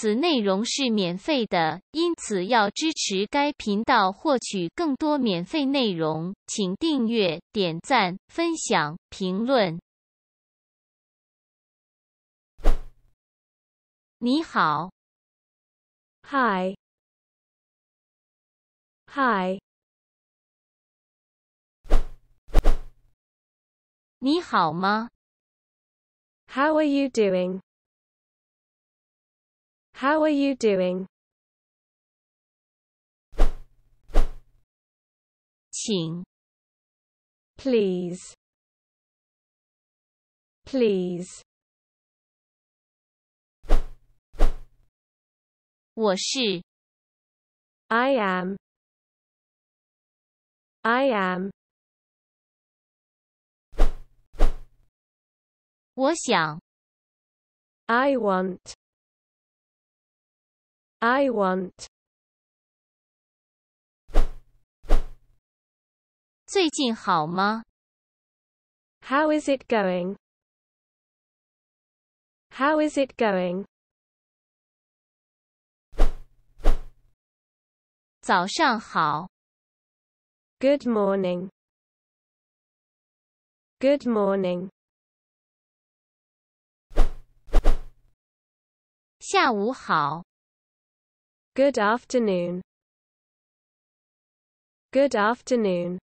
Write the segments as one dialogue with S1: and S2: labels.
S1: 此内容是免费的，因此要支持该频道获取更多免费内容，请订阅、点赞、分享、评论。你好
S2: ，Hi. Hi.
S1: 你好吗
S2: ？How are you doing? How are you doing?
S1: 请
S2: Please. Please.
S1: 我是
S2: I am. I am.
S1: 我想
S2: I want. I want.
S1: 最近好吗？
S2: How is it going? How is it going?
S1: 早上好，
S2: Good morning. Good morning.
S1: 下午好，
S2: Good afternoon. Good afternoon.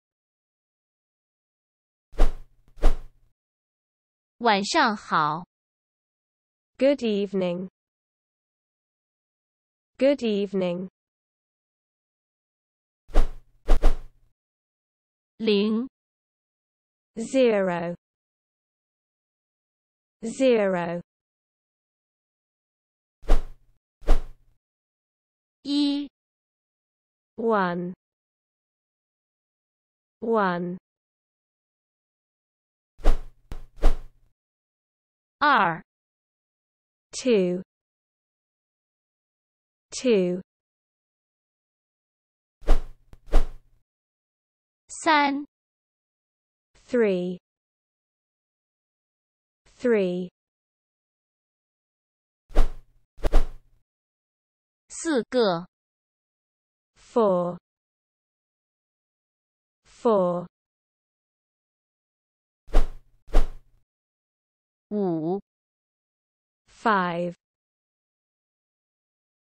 S1: 晚上好，
S2: Good evening. Good evening.
S1: 零
S2: Zero. Zero.
S1: E
S2: one one
S1: R.
S2: Two. Two.
S1: Sun.
S2: Three. Three.
S1: 四个
S2: Four. Four.
S1: 五
S2: Five.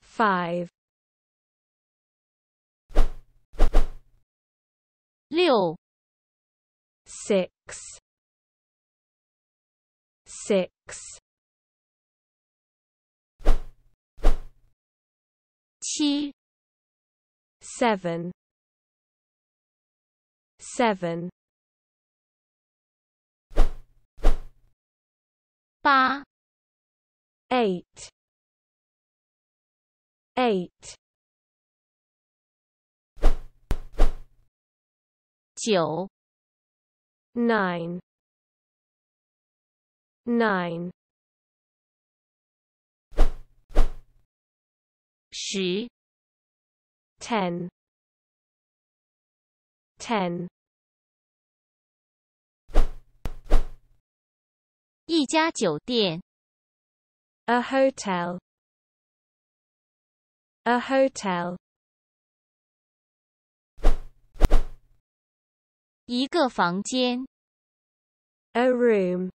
S2: Five.
S1: 六
S2: Six. Six. q
S1: 7
S2: 7 8
S1: 8
S2: 8 9
S1: 9
S2: Xi 10
S1: 一家酒店。
S2: A hotel. A hotel.
S1: 一个房间。
S2: A room.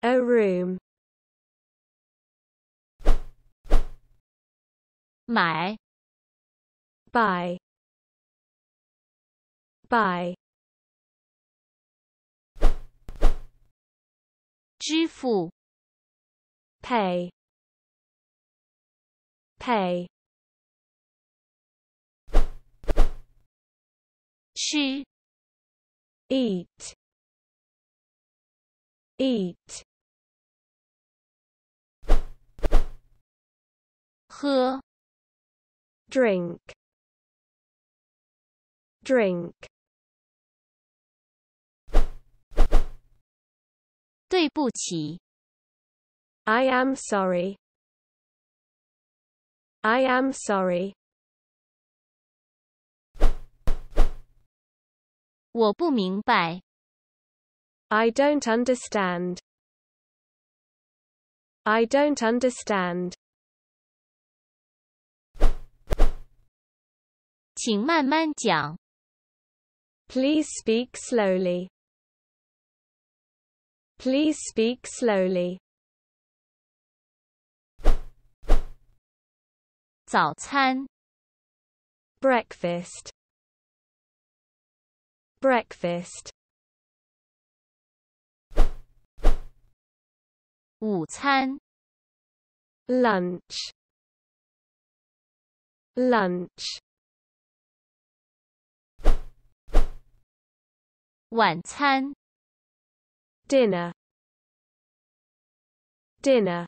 S2: A room.
S1: 买
S2: Buy. Buy.
S1: 支付
S2: Pay. Pay.
S1: 吃
S2: Eat. Eat.
S1: 喝
S2: Drink. Drink.
S1: 对不起，
S2: I am sorry. I am sorry.
S1: 我不明白，
S2: I don't understand. I don't understand.
S1: 请慢慢讲。
S2: Please speak slowly. Please speak slowly.
S1: 早餐，
S2: Breakfast. Breakfast.
S1: 午餐，
S2: Lunch. Lunch.
S1: 晚餐，
S2: Dinner. Dinner.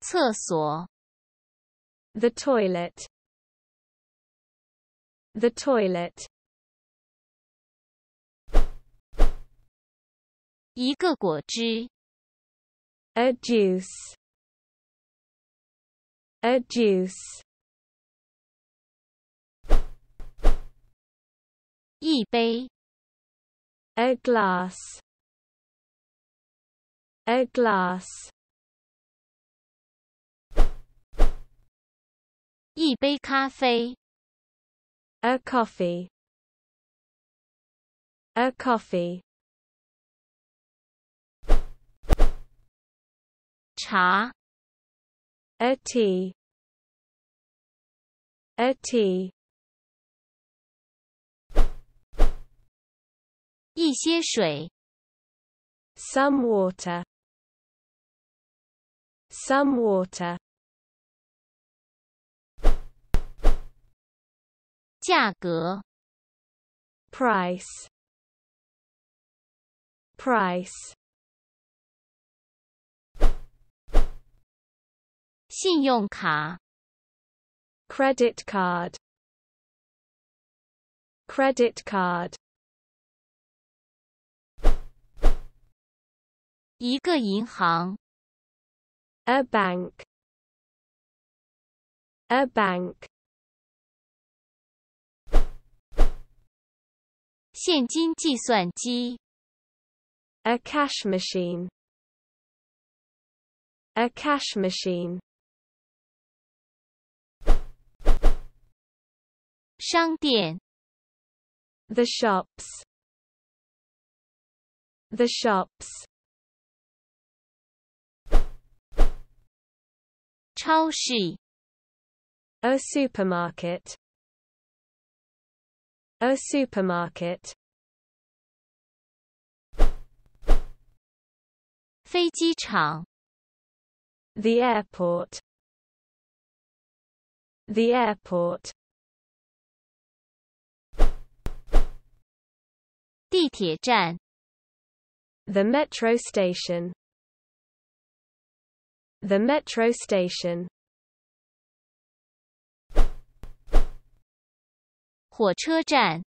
S1: 厕所，
S2: The toilet. The toilet.
S1: 一个果汁，
S2: A juice. A juice.
S1: 一杯，
S2: A glass. A glass.
S1: 一杯咖啡，
S2: A coffee. A coffee.
S1: 茶，
S2: A tea. A tea.
S1: 一些水，
S2: Some water. Some water.
S1: 价格，
S2: Price. Price.
S1: 信用卡，
S2: Credit card. Credit card.
S1: 一个银行
S2: ，A bank. A bank.
S1: 现金计算机
S2: ，A cash machine. A cash machine.
S1: 商店
S2: ，The shops. The shops.
S1: 超市，
S2: A supermarket. A supermarket.
S1: 飞机场，
S2: The airport. The airport.
S1: 地铁站，
S2: The metro station. The metro station.
S1: 火车站，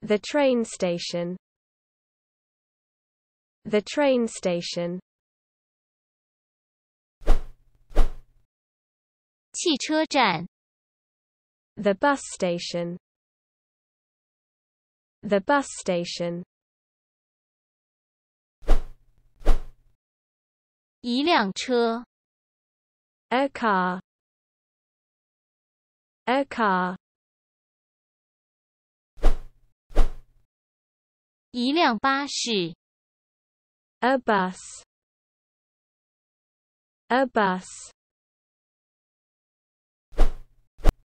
S2: The train station. The train station.
S1: 汽车站，
S2: The bus station. The bus station.
S1: 一辆车
S2: ，A car. A car.
S1: 一辆巴士
S2: ，A bus. A bus.